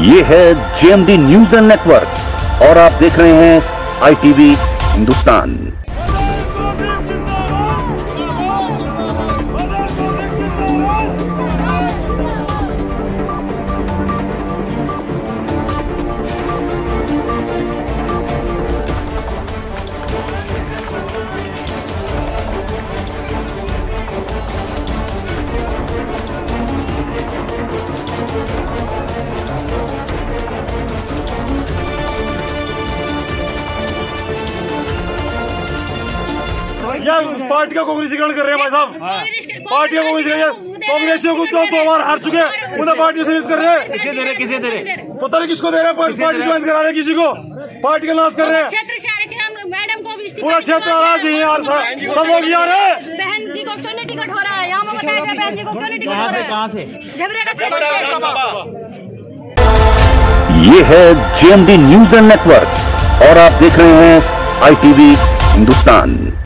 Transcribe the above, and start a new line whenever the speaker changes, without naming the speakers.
ये है JMD news and network और आप देख रहे हैं आईटीवी हिंदुस्तान
या उस पार्टी का कांग्रेसीकरण कर रहे हैं भाई साहब। पार्टी का कांग्रेसीकरण कांग्रेसियों को जो दो बार हार चुके हैं। उन्हें पार्टी से कर रहे हैं।
किसे दे रहे किसे दे रहे
पता नहीं किसको दे रहे हैं पार्टी ज्वाइन करा रहे किसी को। पार्टी का नाश कर रहे हैं। पूरा क्षेत्र आ रहा है जी यार सब सब लोग यहाँ रहे
बहन जी को क्यों नहीं टिकट हो रहा है? यहाँ बताया गया बहन जी को क्यों नहीं टिकट हो रहा
से
है?
कहाँ से?
झबरेटा
ये है जेएमडी न्यूज़ एंड नेटवर्क और आप देख रहे हैं आईटीवी हिंदुस्तान।